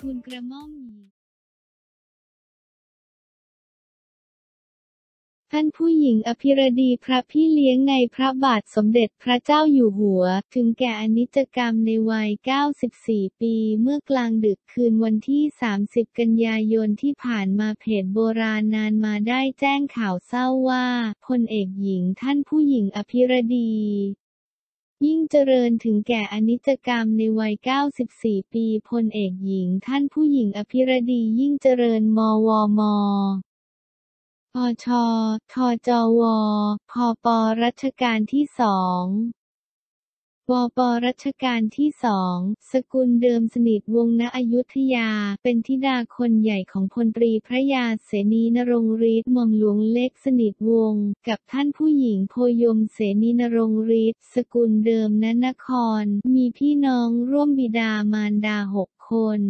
ทูลกระหม่อมหญิงท่านผู้หญิงอภิรดีพระพี่เลี้ยงในพระบาทสมเด็จพระเจ้าอยู่หัว ถึงแก่อนิจกรรมในวัย 94 ปีเมื่อกลางดึกคืนวันที่ 30 กันยายนที่ผ่านมาเพจโบราณนานมาได้แจ้งข่าวเศร้าว่าพลเอกหญิงท่านผู้หญิงอภิรดี ยิ่งเจริญถึงแก่อนิจกรรมในวัย 94 ปีพลเอกหญิงท่านผู้หญิงอภิรดียิ่งเจริญมวมพชทจว พปรัชกาลที่สอง ปปรัชกาลที่สอง สกุลเดิมสนิทวงศ์ณอยุธยา เป็นธิดาคนใหญ่ของพลตรีพระยาเสนีนรงฤทธิ์หม่อมหลวงเล็กสนิทวงศ์กับท่านผู้หญิงโพยมเสนีนรงฤทธิ์สกุลเดิมณนคร มีพี่น้องร่วมบิดามารดาหกคน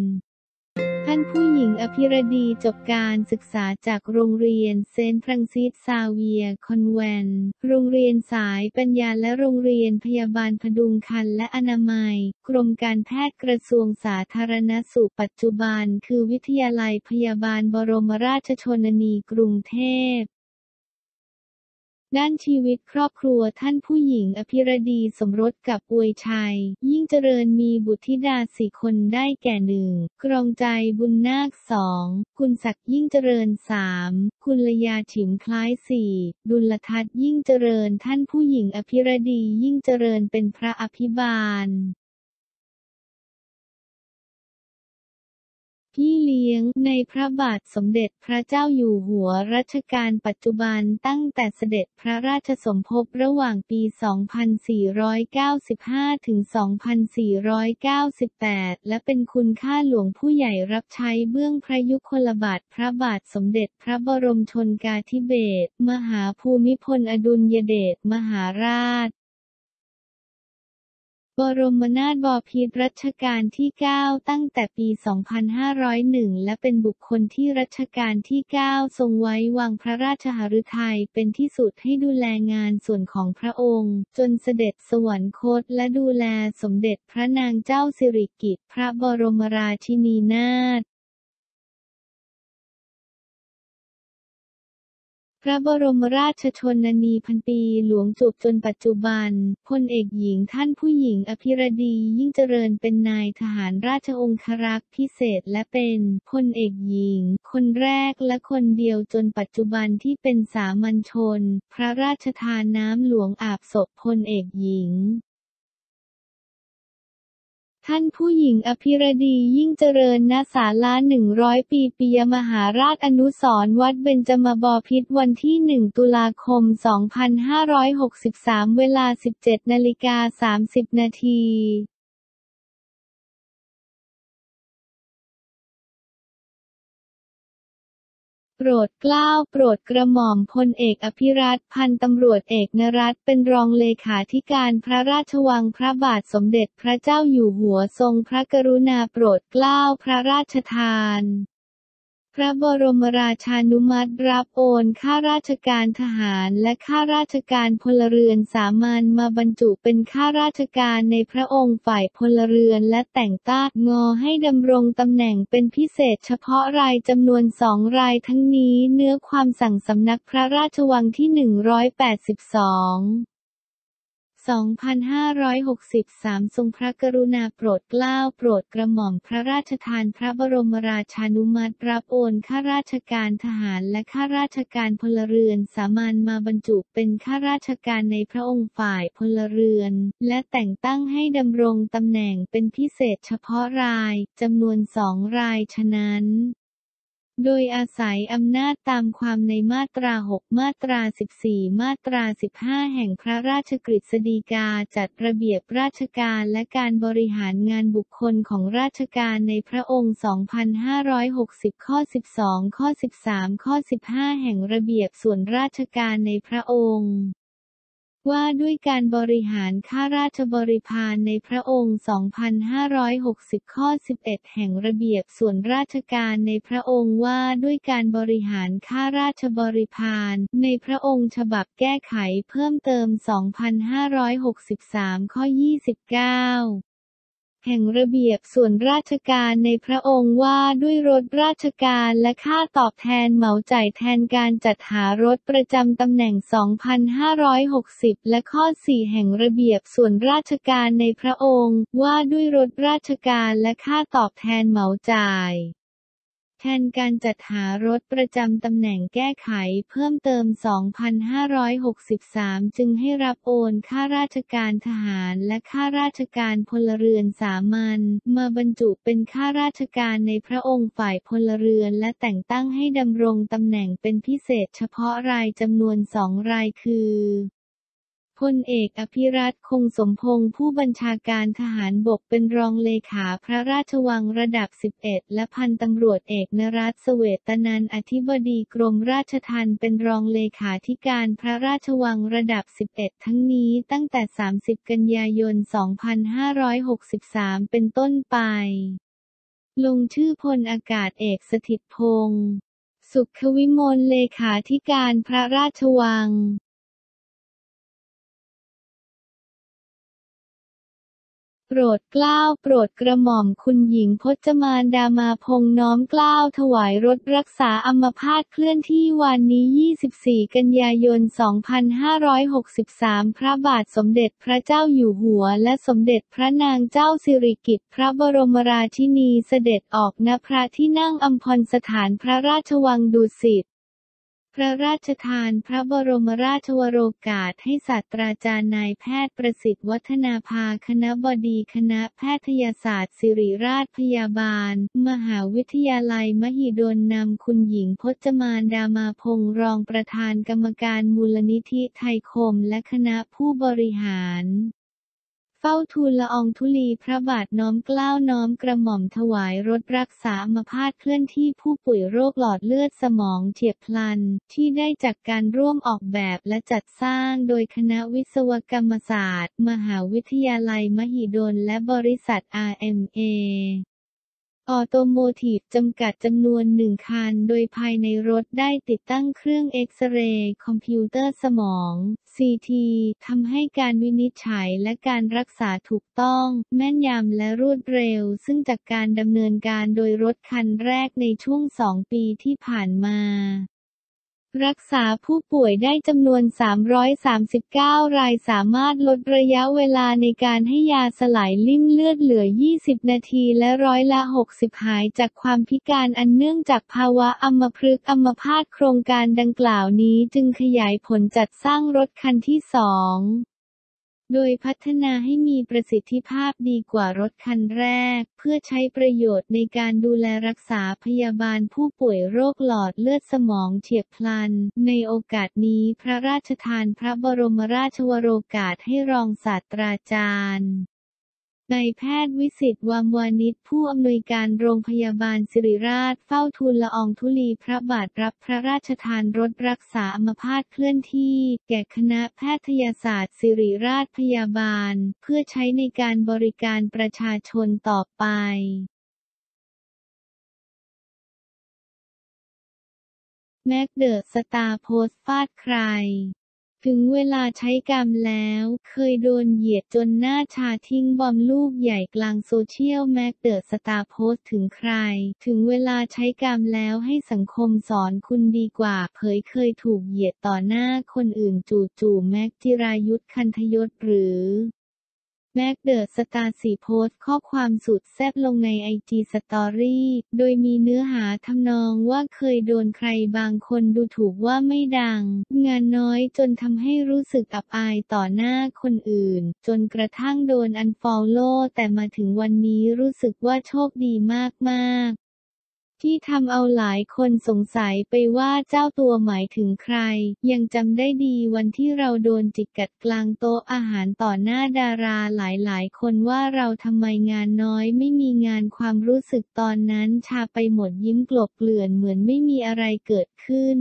ท่านผู้หญิงอภิรดีจบการศึกษาจากโรงเรียนเซนต์ฟรังซิสซาเวียร์คอนแวนต์ โรงเรียนสายปัญญาและโรงเรียนพยาบาลผดุงครรภ์และอนามัย กรมการแพทย์กระทรวงสาธารณสุขปัจจุบัน คือวิทยาลัยพยาบาลบรมราชชนนีกรุงเทพ ด้านชีวิตครอบครัวท่านผู้หญิงอภิรดีสมรสกับอวยชัย ยิ่งเจริญมีบุตรธิดาสี่คนได้แก่หนึ่งกรองใจบุญนาคสองกุลศักดิ์ยิ่งเจริญสามกุณลยาฉิมคล้ายสี่ดุลทัศน์ยิ่งเจริญท่านผู้หญิงอภิรดียิ่งเจริญเป็นพระอภิบาล พี่เลี้ยง ในพระบาทสมเด็จพระเจ้าอยู่หัวรัชกาลปัจจุบันตั้งแต่เสด็จพระราชสมภพระหว่างปี 2495 ถึง 2498 และเป็นคุณค่าหลวงผู้ใหญ่รับใช้เบื้องพระยุคลบาทพระบาทสมเด็จพระบรมชนกาธิเบศรมหาภูมิพลอดุลยเดชมหาราช บรมนาถบพิตรรัชกาลที่ 9 ตั้งแต่ปี 2501 และเป็นบุคคลที่รัชกาลที่ 9 ทรงไว้วางพระราชหฤทัยเป็นที่สุดให้ดูแลงานส่วนของพระองค์ จนเสด็จสวรรคตและดูแลสมเด็จพระนางเจ้าสิริกิติ์พระบรมราชินีนาถ พระบรมราชชนนีพันปีหลวงจบจนปัจจุบัน พลเอกหญิงท่านผู้หญิงอภิรดียิ่งเจริญเป็นนายทหารราชองครักษ์พิเศษและเป็นพลเอกหญิง คนแรกและคนเดียวจนปัจจุบันที่เป็นสามัญชน พระราชทานน้ำหลวงอาบศพพลเอกหญิง ท่านผู้หญิงอภิรดียิ่งเจริญณศาลาหนึ่งร้อยปีปิยมหาราชอนุสรวัดเบญจมบพิษวันที่หนึ่งตุลาคม 2563 เวลา 17นาฬิกา30 นาที โปรดเกล้าโปรดกระหม่อมพลเอกอภิรัตพันตำรวจเอกนรัตเป็นรองเลขาธิการพระราชวังพระบาทสมเด็จพระเจ้าอยู่หัวทรงพระกรุณาโปรดเกล้าพระราชทาน ระบรมราชานุมัติรับโอนข้าราชการทหารและข้าราชการพลเรือนสามัญมาบรรจุเป็นข้าราชการในพระองค์ฝ่ายพลเรือนและแต่งตั้งงอให้ดำรงตำแหน่งเป็นพิเศษเฉพาะรายจำนวนสองรายทั้งนี้เนื้อความสั่งสำนักพระราชวังที่ 182 2563 ทรงพระกรุณาโปรดเกล้าโปรดกระหม่อมพระราชทานพระบรมราชานุมัติรับโอนข้าราชการทหารและข้าราชการพลเรือนสามัญมาบรรจุเป็นข้าราชการในพระองค์ฝ่ายพลเรือน และแต่งตั้งให้ดำรงตำแหน่งเป็นพิเศษเฉพาะรายจำนวนสองรายฉะนั้น โดยอาศัยอำนาจตามความในมาตรา 6 มาตรา 14 มาตรา 15 แห่งพระราชกฤษฎีกาจัดระเบียบราชการและการบริหารงานบุคคลของราชการในพระองค์ 2560 ข้อ 12 ข้อ 13 ข้อ 15 แห่งระเบียบส่วนราชการในพระองค์ ว่าด้วยการบริหารข้าราชบริพารในพระองค์ 2560 ข้อ 11 แห่งระเบียบส่วนราชการในพระองค์ว่าด้วยการบริหารข้าราชบริพารในพระองค์ฉบับแก้ไขเพิ่มเติม 2563 ข้อ 29 แห่งระเบียบส่วนราชการในพระองค์ว่าด้วยรถราชการและค่าตอบแทนเหมาจ่ายแทนการจัดหารถประจำตำแหน่ง 2560 และข้อ 4 แห่งระเบียบส่วนราชการในพระองค์ว่าด้วยรถราชการและค่าตอบแทนเหมาจ่าย แทนการจัดหารถประจำตำแหน่งแก้ไขเพิ่มเติม 2563 จึงให้รับโอนค่าราชการทหารและค่าราชการพลเรือนสามัญมาบรรจุเป็นค่าราชการในพระองค์ฝ่ายพลเรือนและแต่งตั้งให้ดำรงตำแหน่งเป็นพิเศษเฉพาะรายจำนวนสองรายคือ พลเอกอภิรัตคงสมพงษ์ผู้บัญชาการทหารบกเป็นรองเลขาพระราชวังระดับ 11 และพันตำรวจเอกนรัตเสวตนันอธิบดีกรมราชทัณฑ์เป็นรองเลขาธิการพระราชวังระดับ 11 ทั้งนี้ตั้งแต่ 30 กันยายน 2563 เป็นต้นไป ลงชื่อพลอากาศเอกสถิตพงษ์สุขวิมลเลขาธิการพระราชวัง โปรดเกล้าโปรดกระหม่อมคุณหญิงพจมานดามาพงน้อมเกล้าถวายรถรักษาอัมพาตเคลื่อนที่วันนี้ 24 กันยายน 2563 พระบาทสมเด็จพระเจ้าอยู่หัว และสมเด็จพระนางเจ้าสิริกิติ์พระบรมราชินีเสด็จออกณพระที่นั่งอัมพรสถานพระราชวังดุสิต ระราชทานพระบรมราชวโรกาสให้ศาสตราจารย์นายแพทย์ประสิทธิ์วัฒนาภาคณะบดีคณะแพทยศาสตร์ศิริราชพยาบาล มหาวิทยาลัยมหิดลนำคุณหญิงพจมานดามาพงรองประธานกรรมการมูลนิธิไทยคมและคณะผู้บริหาร เฝ้าทูลละอองธุลีพระบาทน้อมเกล้าน้อมกระหม่อมถวายรถรักษามาพาดเคลื่อนที่ผู้ป่วยโรคหลอดเลือดสมองเฉียบพลัน ที่ได้จากการร่วมออกแบบและจัดสร้างโดยคณะวิศวกรรมศาสตร์ มหาวิทยาลัยมหิดลและบริษัท RMA ออโตโมทีฟจำกัดจำนวนหนึ่งคัน โดยภายในรถได้ติดตั้งเครื่องเอ็กซเรย์คอมพิวเตอร์สมอง CT ทำให้การวินิจฉัยและการรักษาถูกต้อง แม่นยำและรวดเร็ว ซึ่งจากการดำเนินการโดยรถคันแรกในช่วงสองปีที่ผ่านมา รักษาผู้ป่วยได้จำนวน 339 รายสามารถลดระยะเวลาในการให้ยาสลายลิ่มเลือดเหลือ 20 นาทีและร้อยละ 60 หายจากความพิการอันเนื่องจากภาวะอัมพฤกษ์อัมพาตโครงการดังกล่าวนี้จึงขยายผลจัดสร้างรถคันที่สอง โดยพัฒนาให้มีประสิทธิภาพดีกว่ารถคันแรก เพื่อใช้ประโยชน์ในการดูแลรักษาพยาบาลผู้ป่วยโรคหลอดเลือดสมองเฉียบพลัน ในโอกาสนี้พระราชทานพระบรมราชวโรกาสให้รองศาสตราจารย์ นายแพทย์วิสิตวามวานิชผู้อำนวยการโรงพยาบาลสิริราชเฝ้าทูลละอองธุลีพระบาทรับพระราชทานรถรักษาอัมพาตเคลื่อนที่ แก่คณะแพทยศาสตร์สิริราชพยาบาล เพื่อใช้ในการบริการประชาชนต่อไปแม็กเดอะสตาร์โพสต์ฟาดใคร ถึงเวลาใช้กรรมแล้ว เคยโดนเหยียดจนหน้าชาทิ้งบอมบ์ลูกใหญ่กลางโซเชียลแม็กเดอะสตาร์โพสต์ถึงใคร ถึงเวลาใช้กรรมแล้วให้สังคมสอนคุณดีกว่า เผยเคยถูกเหยียดต่อหน้าคนอื่นจู่ๆแม็กจิรายุทธคันธยศหรือ แม็กเดอะสตาร์สีโพสต์ข้อความสุดแซ่บลงใน IG story โดยมีเนื้อหาทำนองว่าเคยโดนใครบางคนดูถูกว่าไม่ดัง งานน้อยจนทำให้รู้สึกอับอายต่อหน้าคนอื่น จนกระทั่งโดนอันฟอลโล่แต่มาถึงวันนี้รู้สึกว่าโชคดีมากๆ ที่ทำเอาหลายคนสงสัยไปว่าเจ้าตัวหมายถึงใคร ยังจำได้ดีวันที่เราโดนจิกกัดกลางโต๊ะอาหารต่อหน้าดาราหลายๆ คนว่าเราทำไมงานน้อยไม่มีงานความรู้สึกตอนนั้นชาไปหมดยิ้มกลบเกลื่อนเหมือนไม่มีอะไรเกิดขึ้น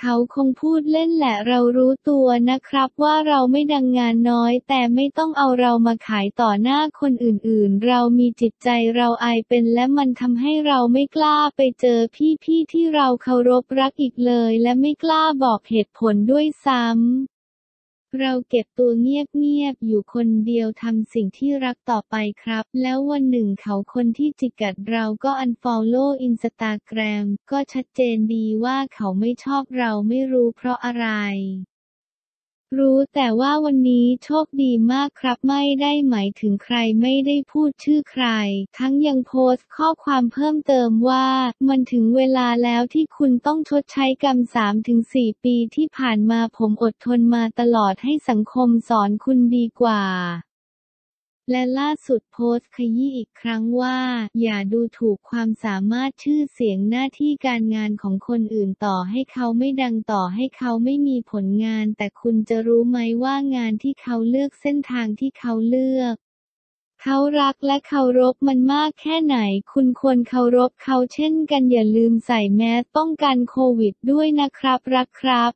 เขาคงพูดเล่นแหละเรารู้ตัวนะครับว่าเราไม่ดังงานน้อย แต่ไม่ต้องเอาเรามาขายต่อหน้าคนอื่นๆ เรามีจิตใจเราอายเป็นและมันทำให้เราไม่กล้าไปเจอพี่ๆที่เราเคารพรักอีกเลย และไม่กล้าบอกเหตุผลด้วยซ้ำ เราเก็บตัวเงียบๆอยู่คนเดียวทำสิ่งที่รักต่อไปครับ แล้ววันหนึ่งเขาคนที่จิกัดเราก็อันฟอลโล่อินสตาแกรมก็ชัดเจนดีว่าเขาไม่ชอบเราไม่รู้เพราะอะไร รู้แต่ว่าวันนี้โชคดีมากครับไม่ได้หมายถึงใครไม่ได้พูดชื่อใคร ทั้งยังโพสต์ข้อความเพิ่มเติมว่า มันถึงเวลาแล้วที่คุณต้องชดใช้กรรม 3-4 ปีที่ผ่านมาผมอดทนมาตลอดให้สังคมสอนคุณดีกว่า และล่าสุดโพสต์ขยี้อีกครั้งว่า อย่าดูถูกความสามารถชื่อเสียงหน้าที่การงานของคนอื่นต่อให้เขาไม่ดังต่อให้เขาไม่มีผลงาน แต่คุณจะรู้ไหมว่างานที่เขาเลือกเส้นทางที่เขาเลือกเขารักและเคารพมันมากแค่ไหน คุณควรเคารพเขาเช่นกันอย่าลืมใส่แมสป้องกันโควิดด้วยนะครับ รักครับ